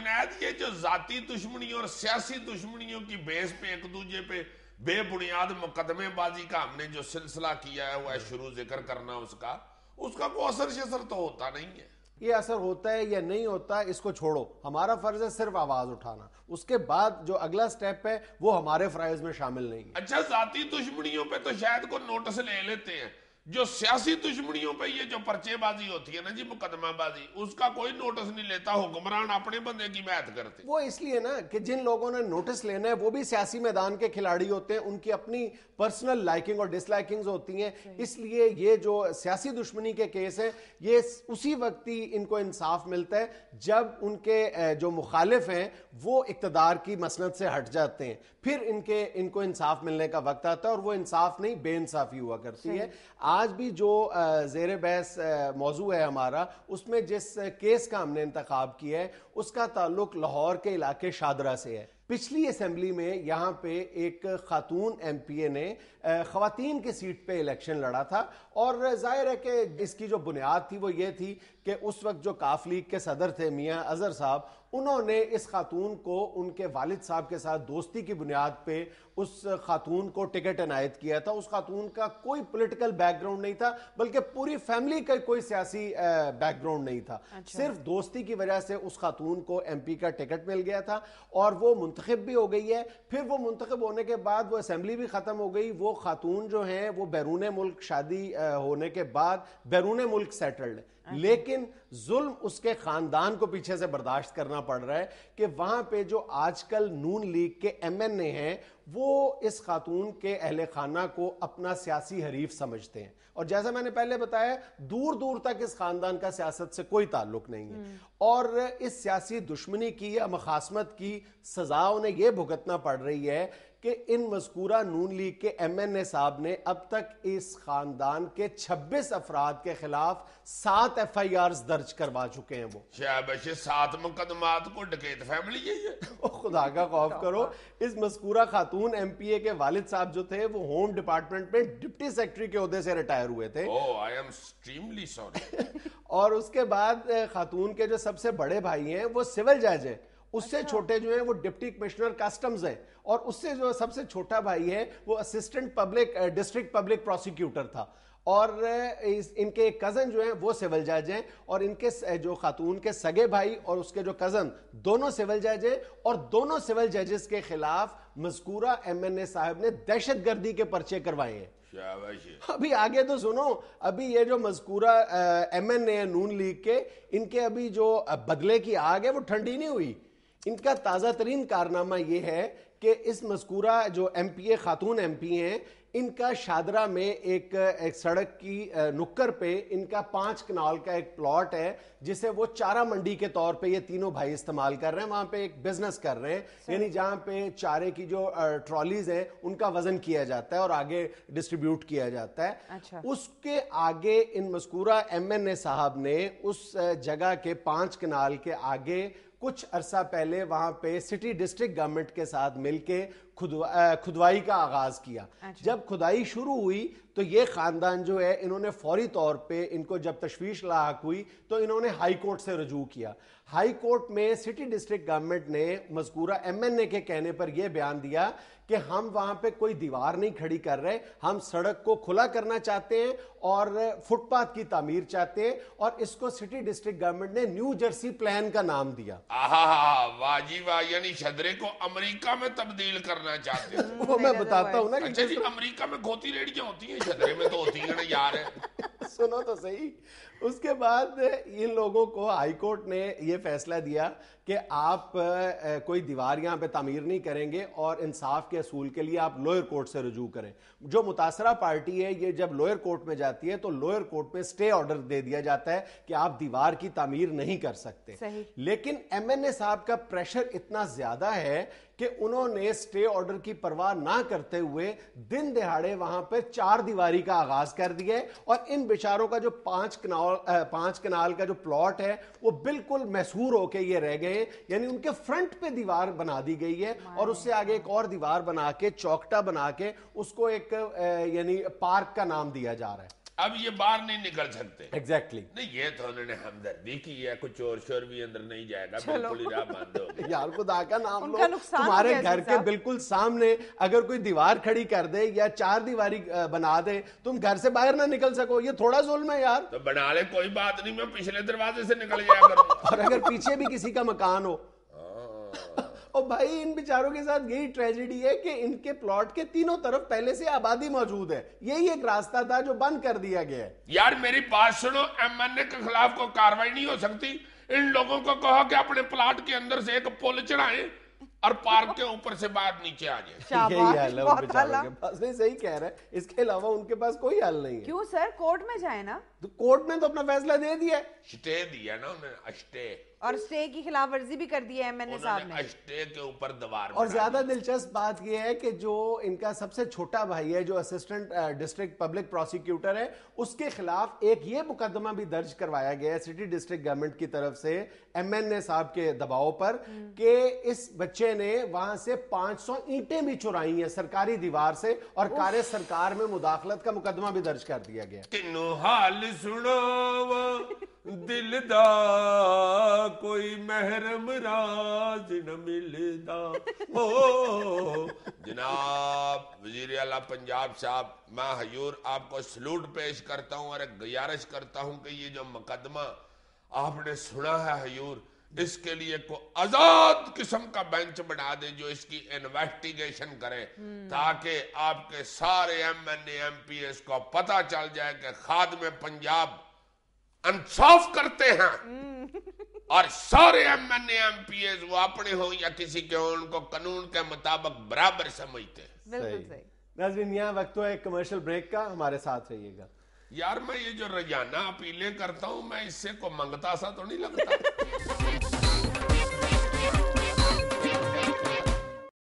जुनैद ये जो जाती दुश्मनी और सियासी दुश्मनियों की बेस पे एक दूसरे पे बेबुनियाद मुकदमेबाजी का हमने जो सिलसिला किया है वो है शुरू ज़िक्र करना उसका उसका कोई असर शसर तो होता नहीं है। ये असर होता है या नहीं होता इसको छोड़ो। हमारा फ़र्ज़ है सिर्फ़ आवाज़ उठाना। उसके बाद जो अगला स्टेप है वो हमारे फ्राइज में शामिल नहीं है। अच्छा जाती दुश्मनियों पे तो शायद को नोटिस ले लेते हैं। जो सियासी दुश्मनियों पे ये जो पर्चेबाजी होती है ना जी मुकदमाबाजी उसका कोई नोटिस नहीं लेता हुक्मरान अपने बंदे की मैत करते। वो इसलिए ना कि जिन लोगों ने नोटिस लेना है वो भी सियासी मैदान के खिलाड़ी होते हैं उनकी अपनी पर्सनल लाइकिंग और डिसलाइकिंग होती हैं। इसलिए ये जो सियासी दुश्मनी के केस हैं ये उसी वक्त ही इनको इंसाफ मिलता है जब उनके जो मुखालिफ हैं वो इकतदार की मसनत से हट जाते हैं। फिर इनके इनको इंसाफ मिलने का वक्त आता है और वो इंसाफ नहीं बेइंसाफी हुआ करती है। आज भी जो जेर बहस मौजू है हमारा, उसमें जिस केस का हमने इंतखब किया है, उसका ताल्लुक लाहौर के इलाके शादरा से है। पिछली असम्बली में यहाँ पे एक खातून एम पी ए ने खातन की सीट पे इलेक्शन लड़ा था और ज़ाहिर है कि इसकी जो बुनियाद थी वो ये थी कि उस वक्त जो काफ लीग के सदर थे मियाँ अजहर साहब उन्होंने इस खातून को उनके वालिद साहब के साथ दोस्ती की बुनियाद पे उस खातून को टिकट अनायत किया था उस खातून का कोई पॉलिटिकल बैकग्राउंड नहीं था बल्कि पूरी फैमिली का कोई सियासी बैकग्राउंड नहीं था अच्छा। सिर्फ़ दोस्ती की वजह से उस खातून को एमपी का टिकट मिल गया था और वो मुंतखब भी हो गई है फिर वो मुंतखब होने के बाद वो असम्बली भी खत्म हो गई वो खातून जो है वो बैरून मुल्क शादी होने के बाद बैरून मुल्क सेटल्ड। लेकिन जुल्म उसके खानदान को पीछे से बर्दाश्त करना पड़ रहा है कि वहाँ पे जो आजकल नून लीग के एमएनए हैं वो इस खातून के अहल खाना को अपना सियासी हरीफ समझते हैं और जैसा मैंने पहले बताया दूर दूर तक इस खानदान का सियासत से कोई ताल्लुक नहीं है हम्म। और इस सियासी दुश्मनी की या मखासमत की सजा उन्हें यह भुगतना पड़ रही है कि इन मजकूरा नून लीग के एम एन ए साहब ने अब तक इस खानदान के 26 अफराद के खिलाफ सात एफ़ आई आर दर्ज करवा चुके हैं वो। सात मुकदमात को डकैत फैमिली है। खुदा का खौफ करो इस मस्कूरा खातून एम पी ए के वालिद साहब जो थे वो होम डिपार्टमेंट में डिप्टी सेक्रेटरी के अहदे से रिटायर हुए थे। और उसके बाद खातून के जो सबसे बड़े भाई हैं वो सिविल जज है। उससे अच्छा। छोटे जो है वो डिप्टी कमिश्नर कस्टम्स है। और उससे जो सबसे छोटा भाई है वो assistant public district public prosecutor था। और इस, इनके कज़न जो हैं वो सिविल जज हैं और इनके जो खातून के सगे भाई और उसके जो कज़न दोनों सिविल जज हैं और दोनों सिविल जजेस के खिलाफ मजकूरा एमएनए साहब ने दहशत गर्दी के पर्चे करवाए हैं। अभी आगे तो सुनो अभी ये जो मजकूरा M N A Noon League के इनके अभी जो बदले की आग है वो ठंडी नहीं हुई। इनका ताज़ा तरीन कारनामा ये है कि इस मस्कूरा जो M P A Khatoon M P हैं इनका शादरा में एक एक सड़क की नुक्कर पे इनका पाँच कनाल का एक प्लॉट है जिसे वो चारा मंडी के तौर पे ये तीनों भाई इस्तेमाल कर रहे हैं। वहाँ पे एक बिज़नेस कर रहे हैं। यानी जहाँ पे चारे की जो ट्रॉलीज हैं उनका वज़न किया जाता है और आगे डिस्ट्रीब्यूट किया जाता है। अच्छा। उसके आगे इन मस्कूरा एम साहब ने उस जगह के पाँच कनाल के आगे कुछ अरसा पहले वहाँ पे सिटी डिस्ट्रिक्ट गवर्नमेंट के साथ मिलके खुदवा, खुदवाई का आगाज़ किया अच्छा। जब खुदाई शुरू हुई तो ये खानदान जो है इन्होंने फौरी तौर पे इनको जब तशवीश लाक हुई तो इन्होंने हाई कोर्ट से रजू किया। हाई कोर्ट में सिटी डिस्ट्रिक्ट गवर्नमेंट ने मजकूरा एमएनए के कहने पर यह बयान दिया कि हम वहाँ पे कोई दीवार नहीं खड़ी कर रहे हम सड़क को खुला करना चाहते हैं और फुटपाथ की तामीर चाहते हैं और इसको सिटी डिस्ट्रिक्ट गवर्नमेंट ने न्यू जर्सी प्लान का नाम दिया। वाजी वाह यानी शदरे को अमेरिका में तब्दील करना चाहते हैं। वो मैं बताता हूँ ना अच्छा जी अमेरिका में खोती रेडियाँ होती हैं शदरे में तो होती है ना यार सुनो तो सही। उसके बाद इन लोगों को हाईकोर्ट ने यह फैसला दिया कि आप कोई दीवार यहाँ पे तामीर नहीं करेंगे और इंसाफ के असूल के लिए आप लोअर कोर्ट से रजू करें। जो मुतासरा पार्टी है ये जब लोअर कोर्ट में जाती है तो लोअर कोर्ट में स्टे ऑर्डर दे दिया जाता है कि आप दीवार की तमीर नहीं कर सकते। लेकिन एमएनए साहब का प्रेशर इतना ज़्यादा है कि उन्होंने स्टे ऑर्डर की परवाह ना करते हुए दिन दिहाड़े वहाँ पर चार दीवारी का आगाज़ कर दिया और इन बेचारों का जो पाँच कनाल पाँच कनाल का जो प्लॉट है वो बिल्कुल मैसूर होके ये रह गए यानी उनके फ्रंट पे दीवार बना दी गई है और उससे आगे एक और दीवार बना के चौकटा बना के उसको एक यानी पार्क का नाम दिया जा रहा है। अब ये बाहर नहीं निकल सकते। Exactly exactly. नहीं ये तो उन्होंने हमदर्दी की है कुछ चोर शोर भी अंदर नहीं जाएगा। बिल्कुल ही बंद हो यार खुदा का नाम लो। तुम्हारे घर के बिल्कुल सामने अगर कोई दीवार खड़ी कर दे या चार दीवारी बना दे तुम घर से बाहर ना निकल सको। ये थोड़ा जुल्म है यार। तो बना ले कोई बात नहीं मैं पिछले दरवाजे से निकल जाया और अगर पीछे भी किसी का मकान हो। हाँ। और भाई इन बेचारों के साथ यही ट्रेजेडी है कि इनके प्लॉट के तीनों तरफ़ पहले से आबादी मौजूद है। यही एक रास्ता था जो बंद कर दिया गया है। यार, मेरी बात सुनो एमएनए के खिलाफ कोई कार्रवाई नहीं हो सकती। इन लोगों को कहो कि अपने प्लाट के अंदर से एक पुल चढ़ाएँ और पार्क के ऊपर से बाहर नीचे आ जाए। यही हाल है उन बेचारों के पास। नहीं सही कह रहे हैं। इसके अलावा उनके पास कोई हल नहीं है। क्यों सर? कोर्ट में जाए ना। तो कोर्ट ने तो अपना फैसला दे दिया स्टे दिया ना उन्होंने स्टे। और स्टे की खिलाफ वर्जी भी कर दी है एमएनए साहब ने। स्टे के ऊपर दीवार और ज़्यादा दिलचस्प बात यह है कि जो इनका सबसे छोटा भाई है जो असिस्टेंट डिस्ट्रिक्ट पब्लिक प्रोसिक्यूटर है उसके खिलाफ एक ये मुकदमा भी दर्ज करवाया गया है सिटी डिस्ट्रिक्ट गवर्नमेंट की तरफ़ से एमएनए साहब के दबाव पर कि इस बच्चे ने वहाँ से 500 ईंटें भी चुराई हैं सरकारी दीवार से और कार्य सरकार में मुदाखलत का मुकदमा भी दर्ज कर दिया गया। किन्नू हाल सुनावा दिल दा कोई महरम राज न मिलदा। हो जनाब वज़ीर अला पंजाब साहब मैं हजूर आपको सलूट पेश करता हूँ और एक गुजारिश करता हूँ कि ये जो मुकदमा आपने सुना है हजूर इसके लिए को आज़ाद किस्म का बेंच बना दे जो इसकी इन्वेस्टिगेशन करे ताकि आपके सारे M N M P S को पता चल जाए कि खाद में पंजाब इंसाफ करते हैं। और सारे M N M P S वो अपने हो या किसी के हो उनको कानून के मुताबिक बराबर समझते हैं। नाजरीन यहाँ वक्त एक कमर्शियल ब्रेक का हमारे साथ रहिएगा। यार मैं ये जो रोज़ाना अपीलें करता हूँ मैं इससे को मंगता सा तो नहीं लगता।